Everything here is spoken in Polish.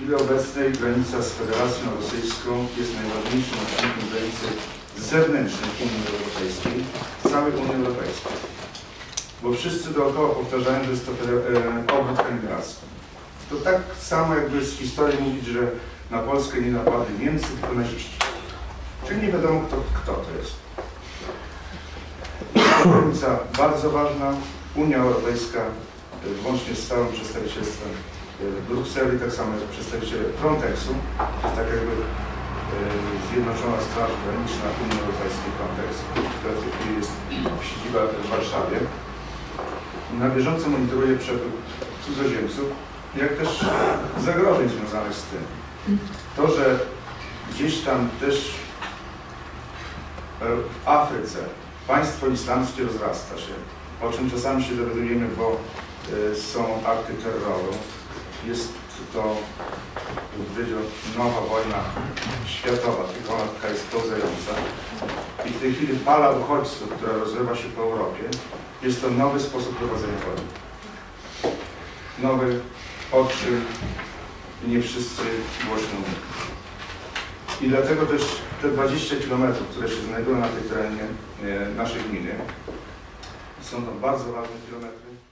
chwili obecnej granica z Federacją Rosyjską jest najważniejszym odcinkiem granicy zewnętrznej Unii Europejskiej, całej Unii Europejskiej. Bo wszyscy dookoła powtarzają, że jest to e, obrót emigracji. To tak samo jakby z historii mówić, że na Polskę nie napadli Niemcy, tylko naziści. Czyli nie wiadomo kto, kto to jest. Granica bardzo ważna. Unia Europejska e, włącznie z całym przedstawicielstwem e, Brukseli, tak samo jak przedstawiciele Frontexu, to jest tak jakby e, Zjednoczona Straż Graniczna Unii Europejskiej Frontex, która w tej chwili jest siedziba w Warszawie. Na bieżąco monitoruje przepływ cudzoziemców, jak też zagrożeń związanych z tym. To, że gdzieś tam też e, w Afryce państwo islamskie rozrasta się, o czym czasami się dowiadujemy, bo e, są akty terroru. Jest to, powiedział, nowa wojna światowa, tylko ona taka jest pełzająca. I w tej chwili fala uchodźców, która rozlewa się po Europie, jest to nowy sposób prowadzenia wojny. Nowy, o czym nie wszyscy głośno mówią. I dlatego też te 20 km, które się znajdują na tej terenie e, naszej gminy, są to bardzo ważne kilometry.